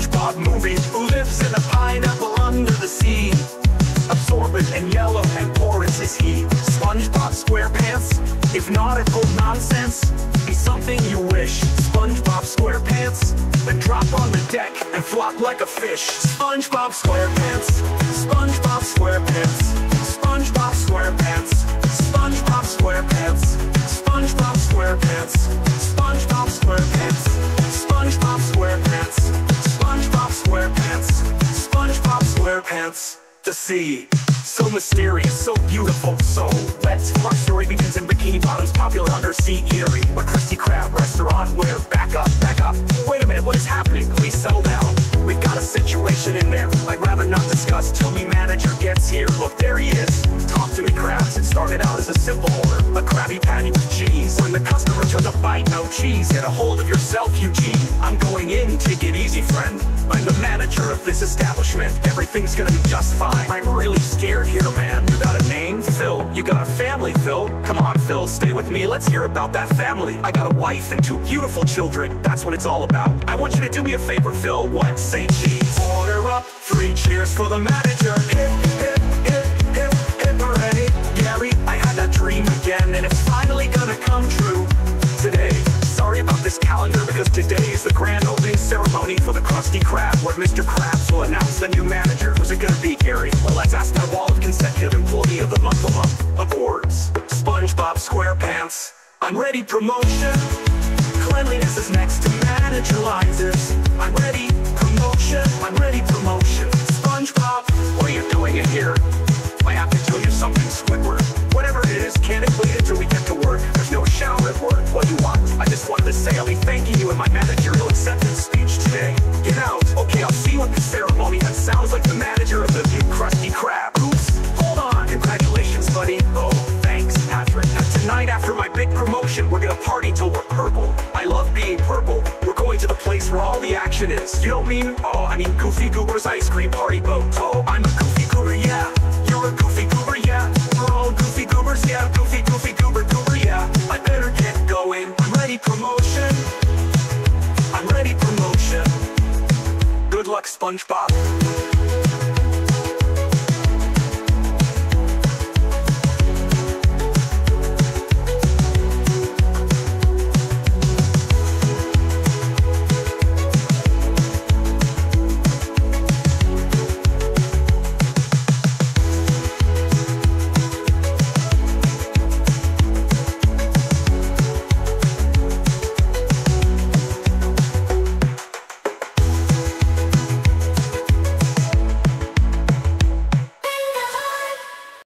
SpongeBob movie who lives in a pineapple under the sea. Absorbent and yellow and porous is he. SpongeBob SquarePants, if not a nautical nonsense, be something you wish. SpongeBob SquarePants, then drop on the deck and flop like a fish. SpongeBob SquarePants, SpongeBob SquarePants. The sea, so mysterious, so beautiful, so wet. Our story begins in Bikini Bottom's popular undersea eatery, a Krusty Krab restaurant where back up, back up. Wait a minute, what is happening? Please settle down. We've got a situation in there. I'd rather not discuss till me manager gets here. Look, there he is. Talk to me, Krabs. It started out as a simple order, a Krabby Patty with cheese. When the customer took a bite, no cheese. Get a hold of yourself, Eugene. This establishment. Everything's gonna be just fine. I'm really scared here, man. You got a name, Phil? You got a family, Phil? Come on, Phil, stay with me. Let's hear about that family. I got a wife and two beautiful children. That's what it's all about. I want you to do me a favor, Phil. What? Say cheese. Order up three cheers for the manager. Hip, for the Krusty Krab. where Mr. Krabs will announce the new manager. Who's it gonna be, Gary? Well, let's ask the wall of consecutive employee of the month month awards. SpongeBob SquarePants. I'm ready promotion. Cleanliness is next to manager. I'm ready promotion. I'm ready promotion. SpongeBob, what are you doing in here? I have to tell you something, Squidward. Whatever it is, can't it wait until we get to work? There's no shower at work. What do you want? I just wanted to say I'll be thanking you in my managerial acceptance speech we're gonna party till we're purple. I love being purple. We're going to the place where all the action is. You don't mean? Oh, I mean Goofy Goober's ice cream party boat. Oh, I'm a Goofy Goober, yeah. You're a Goofy Goober, yeah. We're all Goofy Goobers, yeah. Goofy, Goofy Goober, Goober, yeah. I better get going. I'm ready promotion. I'm ready promotion. Good luck, SpongeBob.